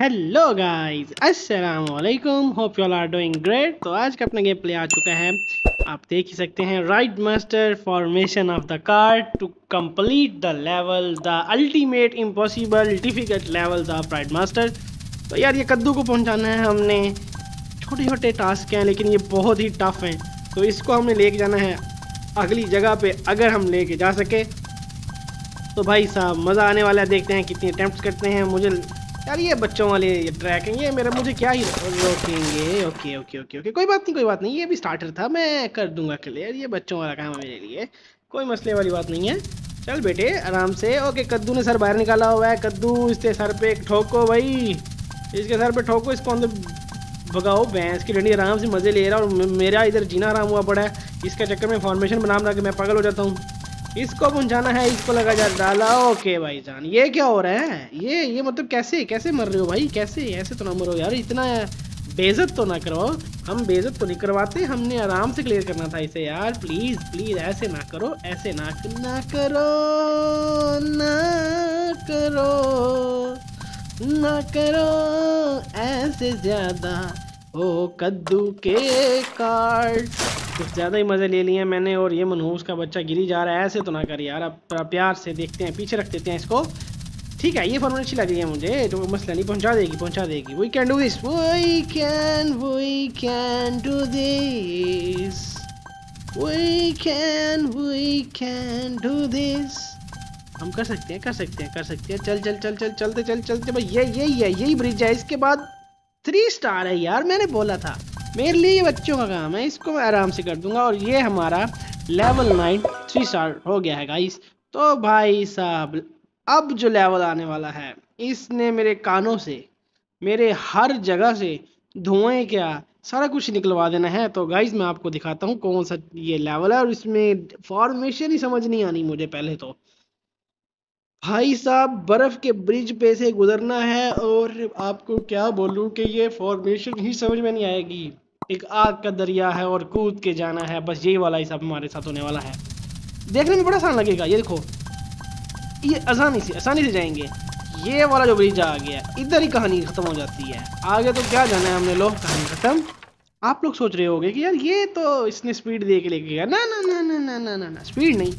Hello guys अस्सलाम वालेकुम hope you all are doing great तो आज का अपना गेम प्ले आ चुका है। आप देख ही सकते हैं right master formation of the card to complete the level the ultimate impossible difficult levels of right master तो यार, ये कद्दू को पहुंचाना है हमने। छोटे छोटे टास्क हैं, लेकिन ये बहुत ही टफ हैं। तो इसको हमने लेके जाना है अगली जगह पर अगर हम लेके जा सके। तो भाई साहब, मज़ा आने वाला है। देखते हैं कितने अटैम्प्ट करते हैं। मुझे यार, ये बच्चों वाले ये ट्रैक हैं, ये मेरा, मुझे क्या ही रोकेंगे? ओके ओके ओके ओके, कोई बात नहीं, कोई बात नहीं, ये भी स्टार्टर था, मैं कर दूँगा क्लियर ये बच्चों वाला काम है मेरे लिए, कोई मसले वाली बात नहीं है। चल बेटे, आराम से, ओके, कद्दू ने सर बाहर निकाला हुआ है, कद्दू, इसके सर पे ठोको भाई, इसके सर पे ठोको, इसको अंदर भगाओ, भैंस की डंडी आराम से मज़े ले रहा और मेरा इधर जीना आराम हुआ पड़ा है, इसके चक्कर में फॉर्मेशन बना बना के मैं पागल हो जाता हूँ। इसको पहुंचाना है, इसको लगा जा, डाला, ओके भाई जान। ये क्या हो रहा है? ये ये मतलब कैसे कैसे मर रहे हो भाई? कैसे? ऐसे तो ना मरो यार, इतना बेजत तो ना करो। हम बेजत तो नहीं करवाते, हमने आराम से क्लियर करना था इसे यार। प्लीज़ प्लीज़ ऐसे ना करो, ऐसे ना ना करो ना करो ना करो, ऐसे ज़्यादा। ओ, कद्दू के कार्ड कुछ ज़्यादा ही मज़े ले लिए मैंने और ये मनहूस का बच्चा गिरी जा रहा है। ऐसे तो ना कर यार, अब प्यार से देखते हैं, पीछे रख देते हैं इसको। ठीक है, ये फॉर्मूला अच्छी लग रही है मुझे तो मसला नहीं पहुँचा देगी पहुँचा देगी। We can do this we can we can do this we can we can do this हम कर सकते हैं, कर सकते हैं, कर सकते हैं। चल चल चल चल, चलते चल, चलते। भाई, ये यही है यही ब्रिज है। इसके बाद थ्री स्टार है यार, मैंने बोला था। मेरे लिए बच्चों का काम है, इसको मैं आराम से कर दूँगा और ये हमारा लेवल नाइन थ्री स्टार हो गया है गाइस तो भाई साहब, अब जो लेवल आने वाला है, इसने मेरे कानों से, मेरे हर जगह से धुएँ क्या, सारा कुछ निकलवा देना है। तो गाइस मैं आपको दिखाता हूँ कौन सा ये लेवल है और इसमें फॉर्मेशन ही समझ नहीं आनी मुझे पहले तो। भाई साहब, बर्फ़ के ब्रिज पे से गुजरना है और आपको क्या बोलूँ कि ये फॉर्मेशन ही समझ में नहीं आएगी। एक आग का दरिया है और कूद के जाना है। बस यही वाला ही सब हमारे साथ होने वाला है। देखने में बड़ा आसान लगेगा, ये देखो। ये आसानी से आसानी से जाएँगे। ये वाला जो ब्रिज आ गया, इधर ही कहानी खत्म हो जाती है। आगे तो क्या जाना है हमने लोग? कहानी खत्म। आप लोग सोच रहे होगे कि यार ये तो इसने स्पीड दे के लेके गया। ना ना ना ना ना ना ना ना स्पीड नहीं।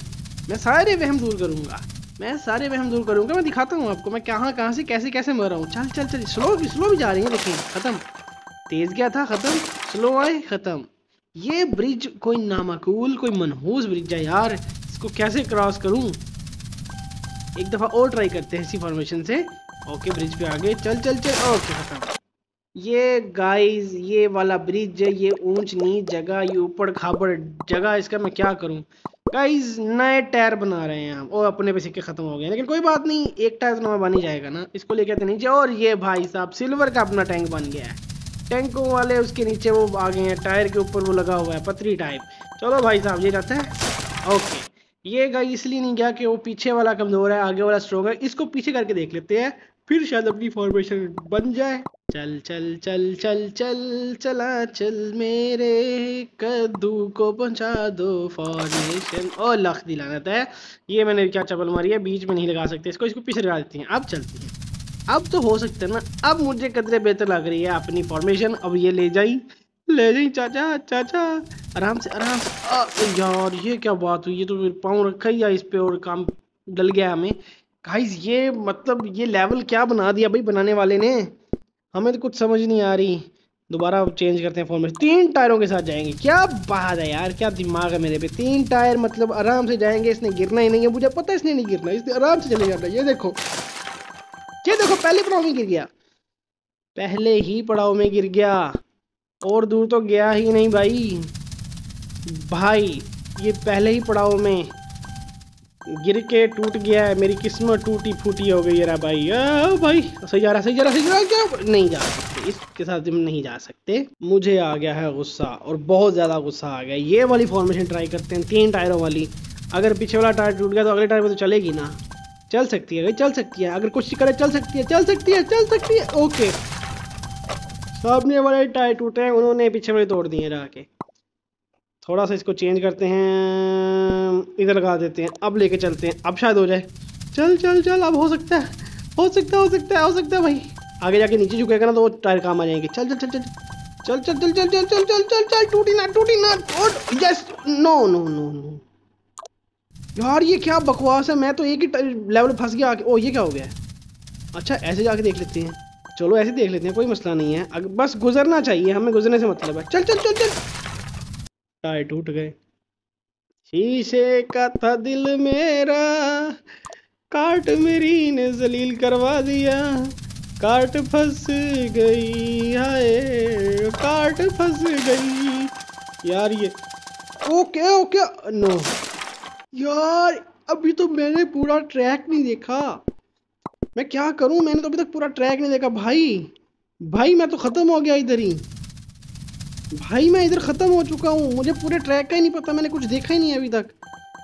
मैं सारे वहम दूर करूँगा। मैं सारे वहम दूर करूँगा। मैं दिखाता हूँ आपको, मैं कहाँ कहाँ से, कैसे कैसे मर रहा हूँ। चल चल चल स्लो भी स्लो भी जा रही है देखिए ख़त्म। तेज़ गया था, ख़त्म। स्लो आए ख़त्म ये ब्रिज कोई नामकूल कोई मनहूस ब्रिज है यार इसको कैसे क्रॉस करूँ एक दफ़ा और ट्राई करते हैं इसी फॉर्मेशन से ओके ब्रिज पे आगे चल चल चल ओके ख़त्म ये गाइस ये वाला ब्रिज है ये ऊंच नीच जगह ये ऊपर खाबड़ जगह इसका मैं क्या करूँ गाइस नए टायर बना रहे हैं हम और अपने पे सिक्के खत्म हो गए लेकिन कोई बात नहीं एक टायर तो बन ही जाएगा ना इसको लेके आते नीचे और ये भाई साहब सिल्वर का अपना टैंक बन गया है टैंकों वाले, उसके नीचे वो आ गए हैं, टायर के ऊपर वो लगा हुआ है पतरी टाइप। चलो भाई साहब, ये जाता है। ओके। ये गाई इसलिए नहीं गया कि वो पीछे वाला कमज़ोर है, आगे वाला स्ट्रोंग है। इसको पीछे करके देख लेते हैं, फिर शायद अपनी फॉर्मेशन बन जाए। चल चल चल चल चल, चला, चल मेरे कद्दू को पहुँचा दो फॉर्मेशन और लख दिलानत है ये मैंने क्या चपल मारी है? बीच में नहीं लगा सकते। इसको इसको पीछे लगा देती हैं। अब चलती हैं। अब तो हो सकता है ना अब मुझे कदरे बेहतर लग रही है अपनी फॉर्मेशन अब ये ले जाई। ले जाई चाचा चाचा। आराम से आराम से। आ, यार ये क्या बात हुई? ये तो पाँव रखा ही इस पे और काम डल गया हमें। गाइस ये मतलब ये लेवल क्या बना दिया भाई बनाने वाले ने? हमें तो कुछ समझ नहीं आ रही। दोबारा चेंज करते हैं फॉर्मेशन तीन टायरों के साथ जाएँगे। क्या बात है यार क्या दिमाग है मेरे पे। तीन टायर मतलब आराम से जाएँगे इसने गिरना ही नहीं है। मुझे पता है इसने नहीं गिरना इसने आराम से चले जाना ये देखो। ये देखो पहले पड़ाव में गिर गया। पहले ही पड़ाव में गिर गया। और दूर तो गया ही नहीं भाई। भाई ये पहले ही पड़ाव में गिर के टूट गया है। मेरी किस्मत टूटी फूटी हो गई है भाई। आ, भाई सही जा रहा सही जा रहा सही जा रहा क्या? नहीं जा सकते। इसके साथ हम नहीं जा सकते। मुझे आ गया है गुस्सा और बहुत ज़्यादा गुस्सा आ गया। ये वाली फॉर्मेशन ट्राई करते हैं तीन टायरों वाली। अगर पीछे वाला टायर टूट गया तो अगले टायर में तो चलेगी ना। चल सकती है चल सकती है अगर कोशिश करे चल सकती है चल सकती है चल सकती है ओके सामने वाले टायर टूटे हैं उन्होंने पीछे वाले तोड़ दिए रहा के थोड़ा सा इसको चेंज करते हैं इधर लगा देते हैं अब लेके चलते हैं अब शायद हो जाए चल चल चल अब हो सकता है हो सकता है हो सकता है हो सकता है भाई आगे जाके नीचे झुकेगा ना तो वो टायर काम आ जाएँगे चल चल चल चल चल चल चल चल चल चल चल चल टूटी ना टूटी ना yes no no no no यार, ये क्या बकवास है? मैं तो एक ही लेवल फंस गया आके ओ, ये क्या हो गया? अच्छा ऐसे जाके देख लेते हैं। चलो, ऐसे देख लेते हैं, कोई मसला नहीं है। अगर बस गुजरना चाहिए, हमें गुजरने से मतलब है। चल चल चल चल। टायर टूट गए। शीशे का था दिल मेरा, काट मेरी ने जलील करवा दिया। काट फंस गई, हाय, काट फंस गई। यार, ये ओके ओके नो। यार, अभी तो मैंने पूरा ट्रैक नहीं देखा। मैं क्या करूँ? मैंने तो अभी तक पूरा ट्रैक नहीं देखा। भाई भाई, मैं तो ख़त्म हो गया इधर ही। भाई, मैं इधर ख़त्म हो चुका हूँ। मुझे पूरे ट्रैक का ही नहीं पता। मैंने कुछ देखा ही नहीं अभी तक।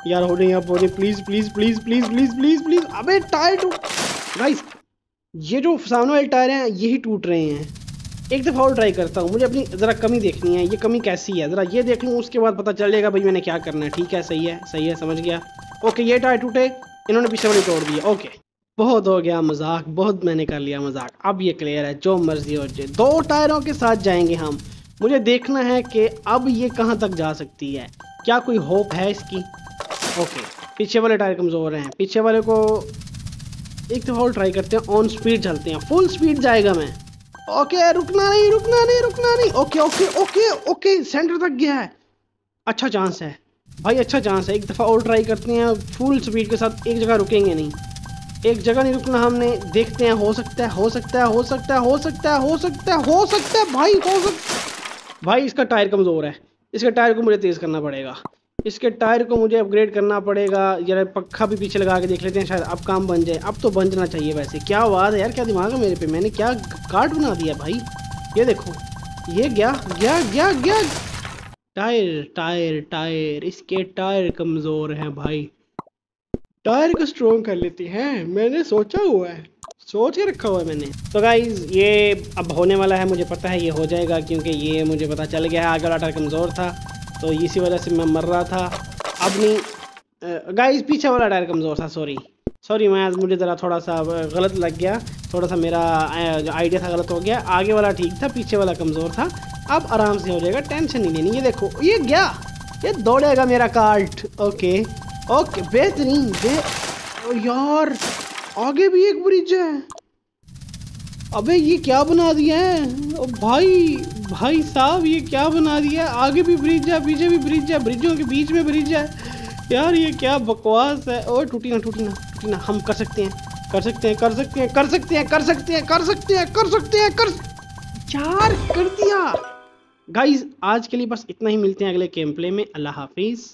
यार हो रही आप हो रही please please please please please please please अबे टायर टूट गाइस ये जो सामने वाले टायर हैं यही टूट रहे हैं। एक दफ़ा और ट्राई करता हूँ। मुझे अपनी ज़रा कमी देखनी है, ये कमी कैसी है? ज़रा ये देख लूँ, उसके बाद पता चलेगा भाई मैंने क्या करना है। ठीक है, सही है सही है, समझ गया। ओके ये टायर टूटे, इन्होंने पीछे वाली तोड़ दिया ओके बहुत हो गया मज़ाक, बहुत मैंने कर लिया मज़ाक। अब ये क्लियर है, जो मर्ज़ी हो जाए। दो टायरों के साथ जाएँगे हम। मुझे देखना है कि अब ये कहाँ तक जा सकती है। क्या कोई होप है इसकी? ओके पीछे वाले टायर कमज़ोर हैं। पीछे वाले को एक दफ़ा और ट्राई करते हैं ऑन स्पीड चलते हैं। फुल स्पीड जाएगा मैं। ओके रुकना नहीं रुकना नहीं रुकना नहीं। Okay okay okay okay centre तक गया है। अच्छा चांस है। भाई अच्छा चांस है। एक दफ़ा और ट्राई करते हैं फुल स्पीड के साथ एक जगह रुकेंगे नहीं। एक जगह नहीं रुकना हमने। देखते हैं, हो सकता है, हो सकता है, हो सकता है, हो सकता है, हो सकता है, हो सकता है, भाई, हो सकता भाई, इसका टायर कमज़ोर है। इसके टायर को मुझे तेज़ करना पड़ेगा। इसके टायर को मुझे अपग्रेड करना पड़ेगा। यार पक्का भी पीछे लगा के देख लेते हैं, शायद अब काम बन जाए। अब तो बन जाना चाहिए वैसे। क्या बात है यार, क्या दिमाग है मेरे पे? मैंने क्या कार्ड बना दिया भाई? ये देखो, ये गया गया गया गया टायर टायर टायर। इसके टायर कमज़ोर हैं भाई। टायर को स्ट्रॉन्ग कर लेती हैं। मैंने सोचा हुआ है। सोच के रखा हुआ है मैंने। तो गाइज़ ये अब होने वाला है, मुझे पता है, ये हो जाएगा, क्योंकि ये मुझे पता चल गया है, आगे वाला टायर कमज़ोर था। तो इसी वजह से मैं मर रहा था। अब नहीं गाइस पीछे वाला टायर कमज़ोर था सॉरी सॉरी मैं मुझे ज़रा थोड़ा सा गलत लग गया। थोड़ा सा मेरा जो आइडिया था गलत हो गया। आगे वाला ठीक था, पीछे वाला कमज़ोर था। अब आराम से हो जाएगा टेंशन नहीं लेनी। ये देखो, ये गया ये दौड़ेगा मेरा कार्ट ओके ओके बेहतरीन। बे यार, आगे भी एक ब्रिज है। अबे, ये क्या बना दिया है? भाई भाई साहब, ये क्या बना दिया है? आगे भी ब्रिज है, पीछे भी ब्रिज है ब्रिजों के बीच में ब्रिज है। यार, ये क्या बकवास है? और टूटी ना टूटी ना टूटी ना हम कर सकते हैं, कर सकते हैं, कर सकते हैं, कर सकते हैं, कर सकते हैं, कर सकते हैं, कर सकते हैं, कर यार कर दिया। गाइस आज के लिए बस इतना ही, मिलते हैं अगले गेम प्ले में। अल्लाह हाफिज़।